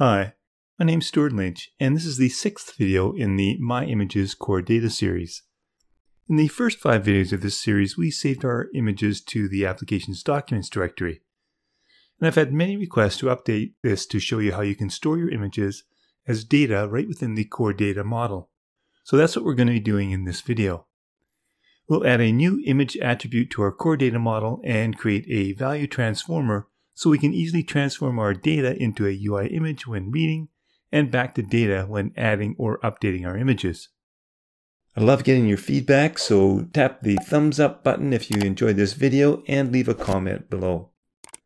Hi, my name's Stewart Lynch, and this is the sixth video in the My Images Core Data series. In the first five videos of this series, we saved our images to the application's documents directory. And I've had many requests to update this to show you how you can store your images as data right within the core data model. So that's what we're going to be doing in this video. We'll add a new image attribute to our core data model and create a value transformer so we can easily transform our data into a UI image when reading and back to data when adding or updating our images. I love getting your feedback, so tap the thumbs up button if you enjoyed this video and leave a comment below.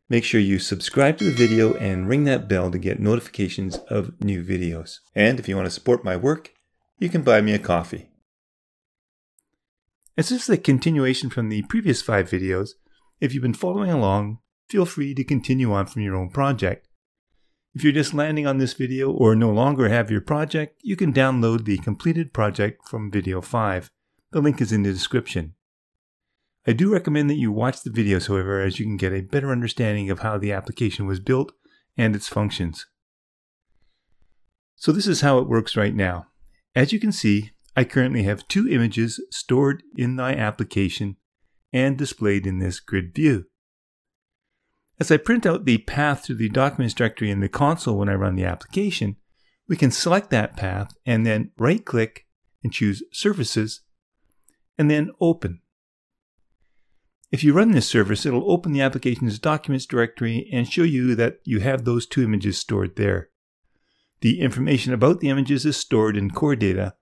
Make sure you subscribe to the video and ring that bell to get notifications of new videos. And if you want to support my work, you can buy me a coffee. As this is a continuation from the previous five videos, if you've been following along, feel free to continue on from your own project. If you're just landing on this video or no longer have your project, you can download the completed project from video 5. The link is in the description. I do recommend that you watch the videos, however, as you can get a better understanding of how the application was built and its functions. So this is how it works right now. As you can see, I currently have two images stored in my application and displayed in this grid view. As I print out the path to the documents directory in the console when I run the application, we can select that path and then right click and choose Services and then Open. If you run this service, it'll open the application's documents directory and show you that you have those two images stored there. The information about the images is stored in core data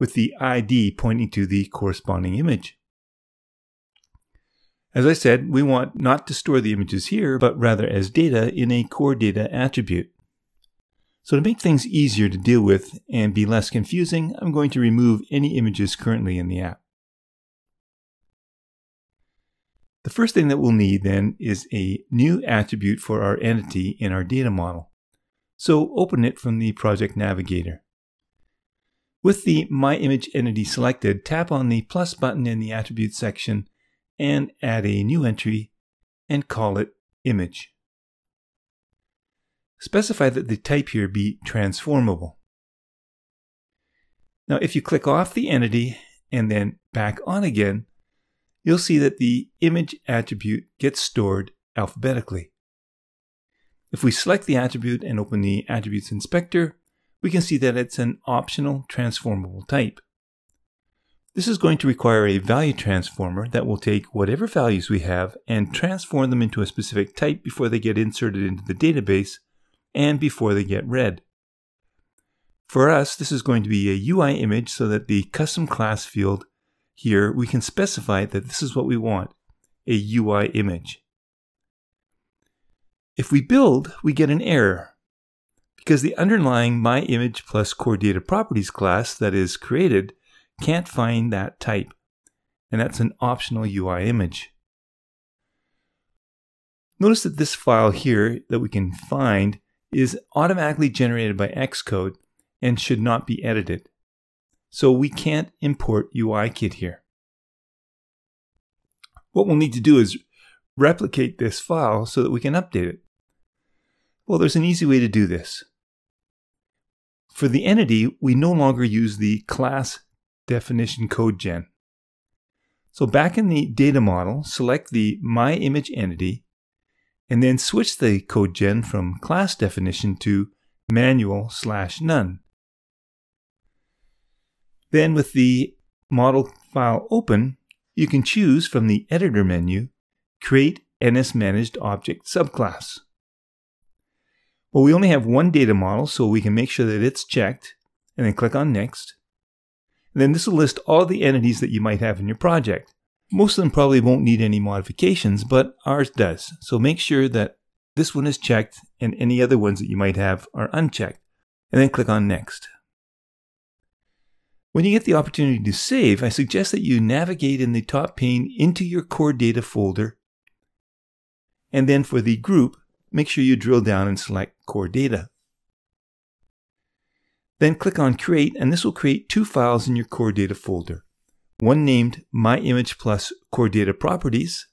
with the ID pointing to the corresponding image. As I said, we want not to store the images here, but rather as data in a core data attribute. So to make things easier to deal with and be less confusing, I'm going to remove any images currently in the app. The first thing that we'll need then is a new attribute for our entity in our data model. So open it from the Project Navigator. With the My Image entity selected, tap on the plus button in the Attributes section and add a new entry and call it image. Specify that the type here be transformable. Now if you click off the entity and then back on again, you'll see that the image attribute gets stored alphabetically. If we select the attribute and open the Attributes Inspector, we can see that it's an optional transformable type. This is going to require a value transformer that will take whatever values we have and transform them into a specific type before they get inserted into the database and before they get read. For us, this is going to be a UI image so that the custom class field here, we can specify that this is what we want, a UI image. If we build, we get an error because the underlying MyImage plus Core Data Properties class that is created can't find that type, and that's an optional UI image. Notice that this file here that we can find is automatically generated by Xcode and should not be edited. So we can't import UIKit here. What we'll need to do is replicate this file so that we can update it. Well, there's an easy way to do this. For the entity, we no longer use the class definition code gen. So back in the data model, select the My Image entity and then switch the code gen from class definition to manual slash none. Then with the model file open, you can choose from the editor menu, create NS managed object subclass. Well, we only have one data model, so we can make sure that it's checked and then click on next. And then this will list all the entities that you might have in your project. Most of them probably won't need any modifications, but ours does. So make sure that this one is checked and any other ones that you might have are unchecked. And then click on Next. When you get the opportunity to save, I suggest that you navigate in the top pane into your core data folder. And then for the group, make sure you drill down and select core data. Then click on Create, and this will create two files in your Core Data folder. One named My Image Plus Core Data Properties,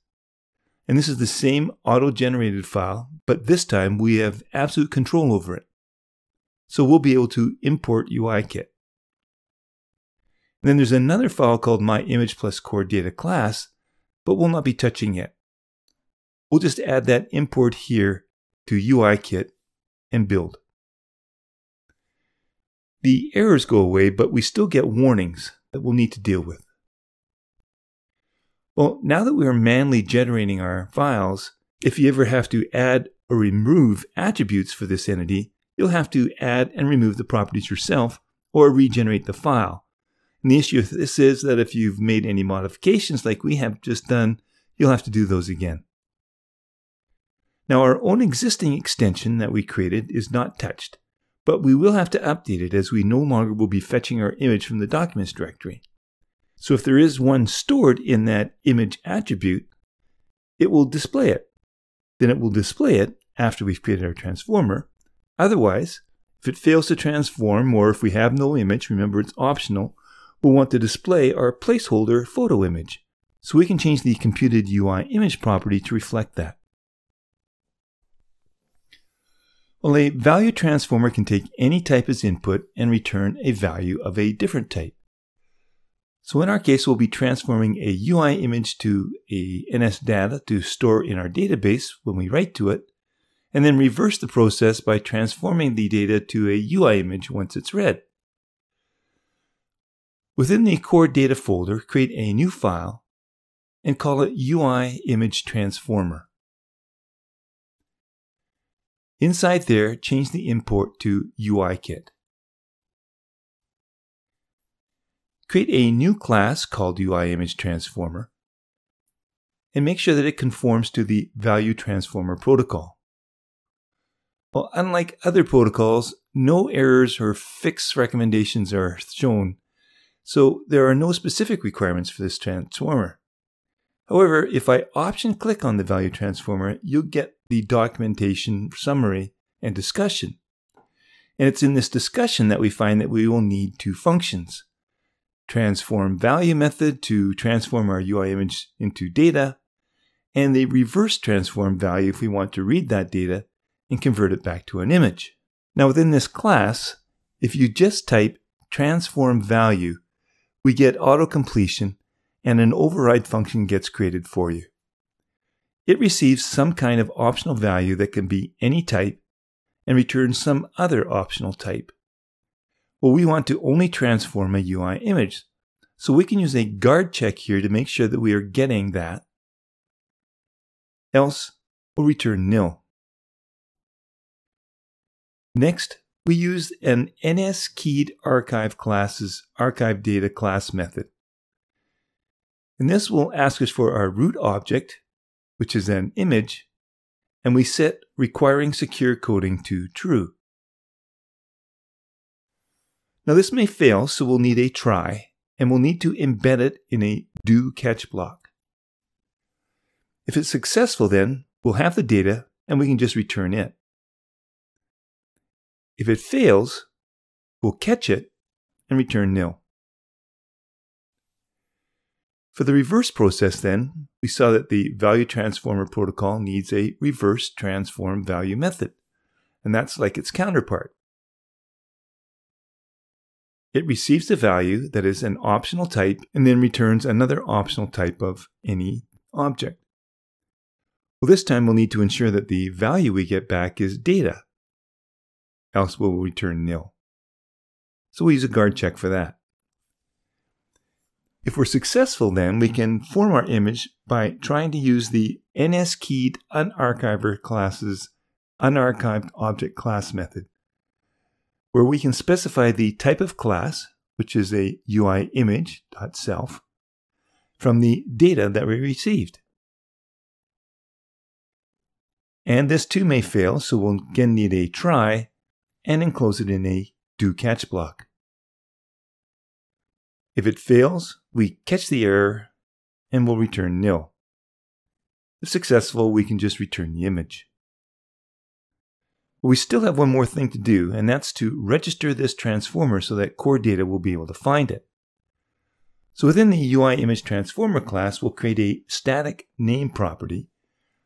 and this is the same auto-generated file, but this time we have absolute control over it. so we'll be able to import UIKit. Then there's another file called myImage plus core data class, but we'll not be touching it. We'll just add that import here to UIKit and build. The errors go away, but we still get warnings that we'll need to deal with. Well, now that we are manually generating our files, if you ever have to add or remove attributes for this entity, you'll have to add and remove the properties yourself or regenerate the file. And the issue with this is that if you've made any modifications like we have just done, you'll have to do those again. Now our own existing extension that we created is not touched, but we will have to update it as we no longer will be fetching our image from the documents directory. So if there is one stored in that image attribute, it will display it. Then it will display it after we've created our transformer. Otherwise, if it fails to transform or if we have no image, remember it's optional, we'll want to display our placeholder photo image. So we can change the computed UI image property to reflect that. Well, a value transformer can take any type as input and return a value of a different type. So in our case, we'll be transforming a UI image to a NS data to store in our database when we write to it, and then reverse the process by transforming the data to a UI image once it's read. Within the core data folder, create a new file and call it UI image transformer. Inside there, change the import to UIKit. Create a new class called UIImageTransformer and make sure that it conforms to the Value Transformer protocol. Well, unlike other protocols, no errors or fix recommendations are shown, so there are no specific requirements for this transformer. However, if I option click on the value transformer, you'll get the documentation summary and discussion. And it's in this discussion that we find that we will need two functions. Transform value method to transform our UI image into data, and the reverse transform value if we want to read that data and convert it back to an image. Now within this class, if you just type transform value, we get auto completion and an override function gets created for you. It receives some kind of optional value that can be any type and returns some other optional type. Well, we want to only transform a UI image, so we can use a guard check here to make sure that we are getting that. Else, we'll return nil. Next, we use an NS-keyed archive classes archive data class method. And this will ask us for our root object, which is an image, and we set requiring secure coding to true. Now this may fail, so we'll need a try, and we'll need to embed it in a do catch block. If it's successful then, we'll have the data and we can just return it. If it fails, we'll catch it and return nil. For the reverse process, then, we saw that the value transformer protocol needs a reverse transform value method, and that's like its counterpart. It receives a value that is an optional type and then returns another optional type of any object. Well, this time we'll need to ensure that the value we get back is data, else we'll return nil. So we'll use a guard check for that. If we're successful, then we can form our image by trying to use the NS-keyed unarchiver class's unarchived object class method, where we can specify the type of class, which is a UI image.self, from the data that we received. And this too may fail, so we'll again need a try and enclose it in a do catch block. If it fails, we catch the error and we'll return nil. If successful, we can just return the image. But we still have one more thing to do, and that's to register this transformer so that core data will be able to find it. So within the UI image transformer class, we'll create a static name property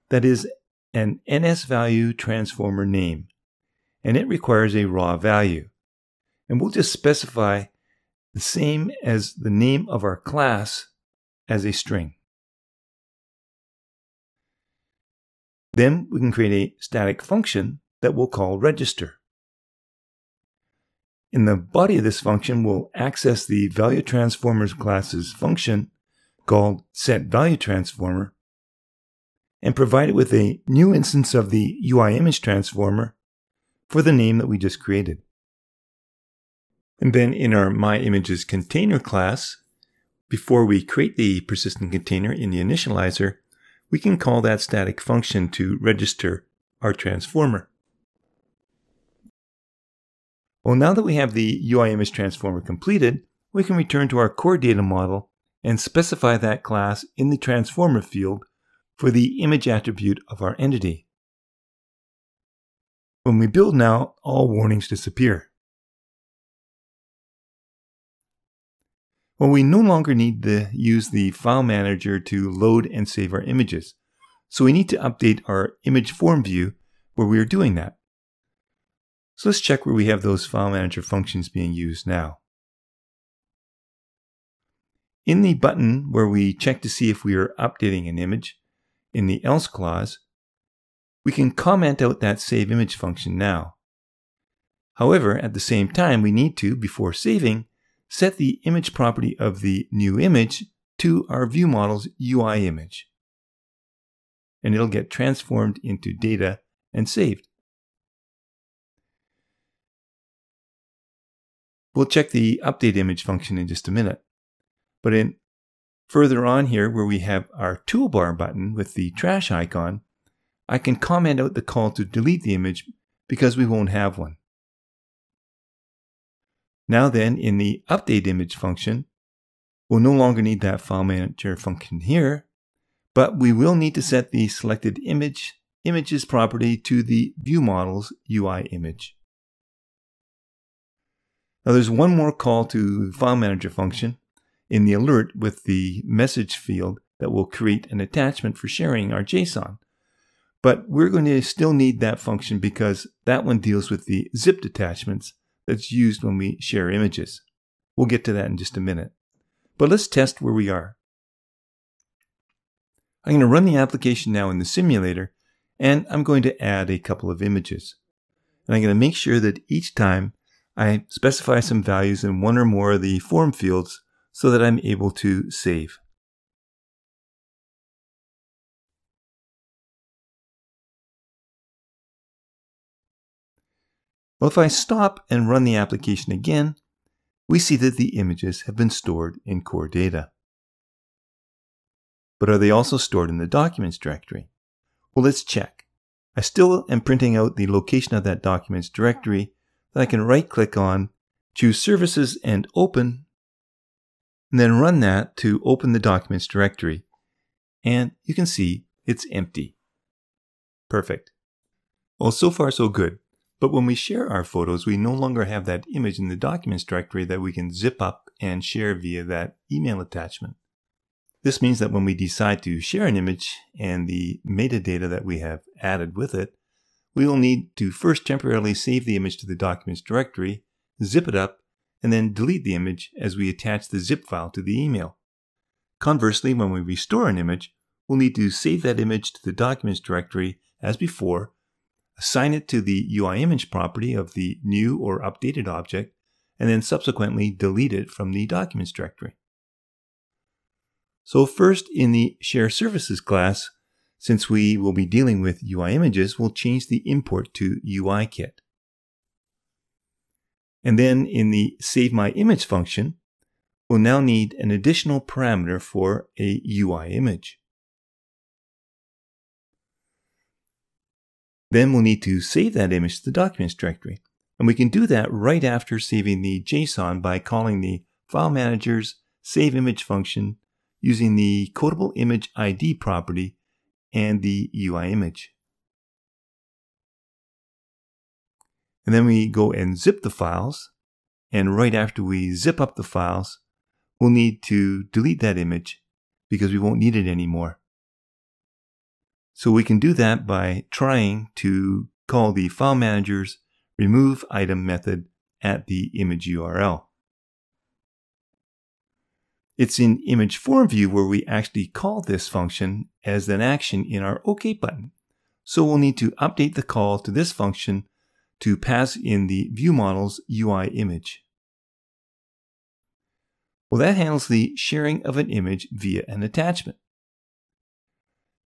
that is an NS value transformer name. and it requires a raw value. And we'll just specify the same as the name of our class as a string. Then we can create a static function that we'll call register. In the body of this function, we'll access the value transformers class's function called setValueTransformer and provide it with a new instance of the UI image transformer for the name that we just created. And then in our MyImages container class, before we create the persistent container in the initializer, we can call that static function to register our transformer. Well, now that we have the UI image transformer completed, we can return to our core data model and specify that class in the transformer field for the image attribute of our entity. When we build now, all warnings disappear. Well, we no longer need to use the file manager to load and save our images. So we need to update our image form view where we are doing that. So let's check where we have those file manager functions being used now. In the button where we check to see if we are updating an image, in the else clause, we can comment out that save image function now. However, at the same time, we need to, before saving, set the image property of the new image to our view model's UI image. And it'll get transformed into data and saved. We'll check the update image function in just a minute. But in further on here where we have our toolbar button with the trash icon, I can comment out the call to delete the image because we won't have one. Now then, in the update image function, we'll no longer need that file manager function here, but we will need to set the selected image images property to the view model's UI image. Now there's one more call to the file manager function in the alert with the message field that will create an attachment for sharing our JSON. But we're going to still need that function because that one deals with the zipped attachments that's used when we share images. We'll get to that in just a minute. But let's test where we are. I'm going to run the application now in the simulator, and I'm going to add a couple of images. And I'm going to make sure that each time I specify some values in one or more of the form fields so that I'm able to save. Well, if I stop and run the application again, we see that the images have been stored in core data. But are they also stored in the documents directory? Well, let's check. I still am printing out the location of that documents directory that I can right click on, choose services and open, and then run that to open the documents directory. And you can see it's empty. Perfect. Well, so far so good. But when we share our photos, we no longer have that image in the documents directory that we can zip up and share via that email attachment. This means that when we decide to share an image and the metadata that we have added with it, we will need to first temporarily save the image to the documents directory, zip it up, and then delete the image as we attach the zip file to the email. Conversely, when we restore an image, we'll need to save that image to the documents directory as before assign it to the UI image property of the new or updated object, and then subsequently delete it from the documents directory. So first in the share services class, since we will be dealing with UI images, we'll change the import to UIKit. And then in the save my image function, we'll now need an additional parameter for a UI image. Then we'll need to save that image to the documents directory. And we can do that right after saving the JSON by calling the File Manager's Save Image function using the Codable Image ID property and the UI image. And then we go and zip the files. And right after we zip up the files, we'll need to delete that image because we won't need it anymore. So we can do that by trying to call the file manager's remove item method at the image URL. It's in image form view where we actually call this function as an action in our OK button. So we'll need to update the call to this function to pass in the view model's UI image. Well, that handles the sharing of an image via an attachment.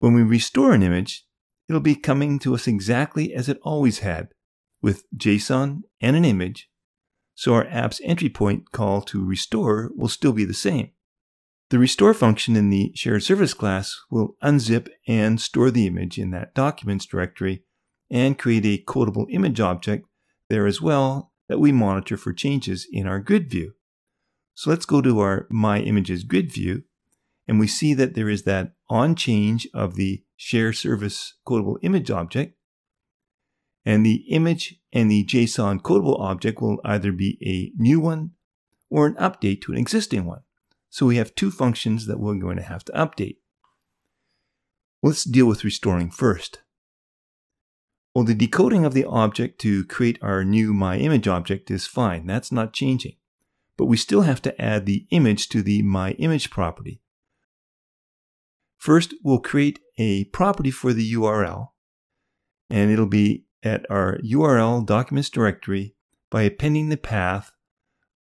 When we restore an image, it'll be coming to us exactly as it always had, with JSON and an image, so our app's entry point call to restore will still be the same. The restore function in the shared service class will unzip and store the image in that documents directory and create a Codable image object there as well that we monitor for changes in our grid view. So let's go to our My Images grid view and we see that there is that on change of the share service Codable image object. And the image and the JSON Codable object will either be a new one or an update to an existing one. So we have two functions that we're going to have to update. Let's deal with restoring first. Well, the decoding of the object to create our new MyImage object is fine. That's not changing. But we still have to add the image to the MyImage property. First, we'll create a property for the URL, and it'll be at our URL documents directory by appending the path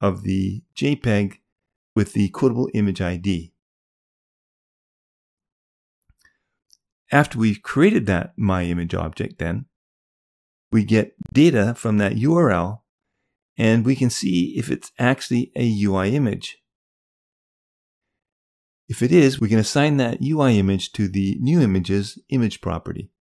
of the JPEG with the Codable image ID. After we've created that MyImage object then, we get data from that URL and we can see if it's actually a UI image. If it is, we can assign that UI image to the new image's image property.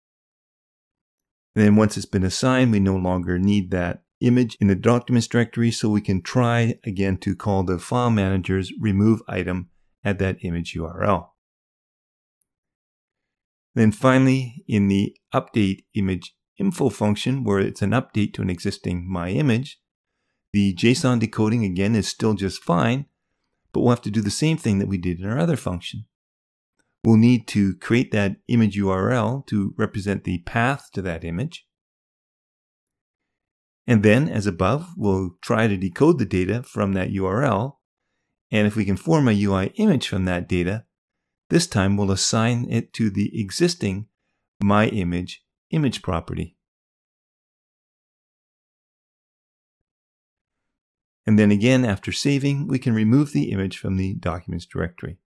And then once it's been assigned, we no longer need that image in the documents directory, so we can try again to call the file manager's remove item at that image URL. Then finally, in the update image info function, where it's an update to an existing my image, the JSON decoding again is still just fine, but we'll have to do the same thing that we did in our other function. We'll need to create that image URL to represent the path to that image. And then, as above, we'll try to decode the data from that URL. And if we can form a UI image from that data, this time we'll assign it to the existing MyImage image property. And then again, after saving, we can remove the image from the documents directory.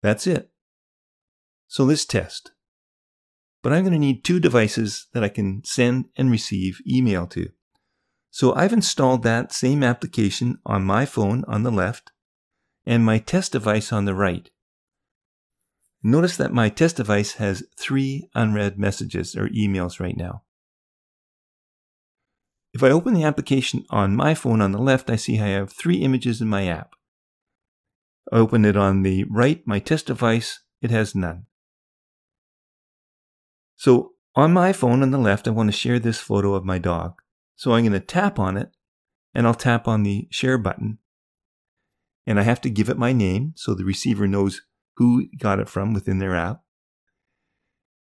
That's it. So let's test but I'm going to need two devices that I can send and receive email to. So I've installed that same application on my phone on the left and my test device on the right. Notice that my test device has three unread messages or emails right now. If I open the application on my phone on the left, I see I have three images in my app. I open it on the right, my test device, it has none. So on my phone on the left, I want to share this photo of my dog. So I'm going to tap on it and I'll tap on the share button. And I have to give it my name so the receiver knows who got it from within their app.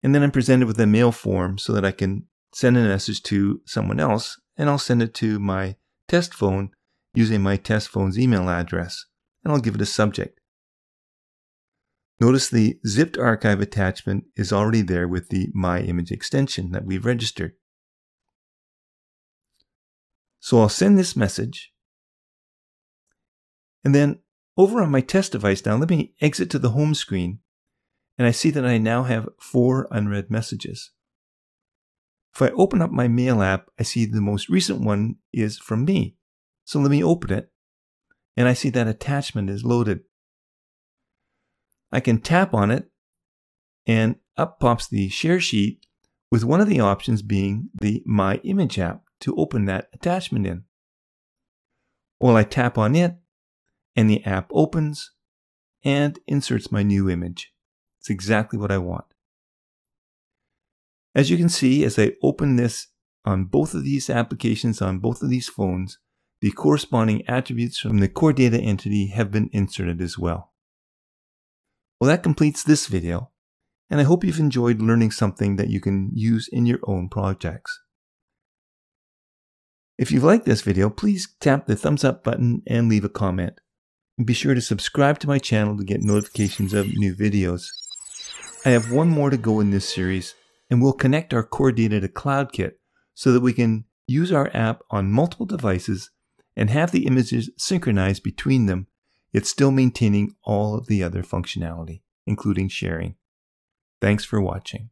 And then I'm presented with a mail form so that I can send a message to someone else and I'll send it to my test phone using my test phone's email address and I'll give it a subject. Notice the zipped archive attachment is already there with the My Image extension that we've registered. So I'll send this message. And then over on my test device now, let me exit to the home screen. And I see that I now have four unread messages. If I open up my mail app, I see the most recent one is from me. So let me open it. And I see that attachment is loaded. I can tap on it and up pops the share sheet with one of the options being the My Image app to open that attachment in. Well, I tap on it and the app opens and inserts my new image. It's exactly what I want. As you can see, as I open this on both of these applications on both of these phones, the corresponding attributes from the core data entity have been inserted as well. Well, that completes this video, and I hope you've enjoyed learning something that you can use in your own projects. If you've liked this video, please tap the thumbs up button and leave a comment. And be sure to subscribe to my channel to get notifications of new videos. I have one more to go in this series, and we'll connect our core data to CloudKit so that we can use our app on multiple devices and have the images synchronized between them, yet still maintaining all of the other functionality, including sharing. Thanks for watching.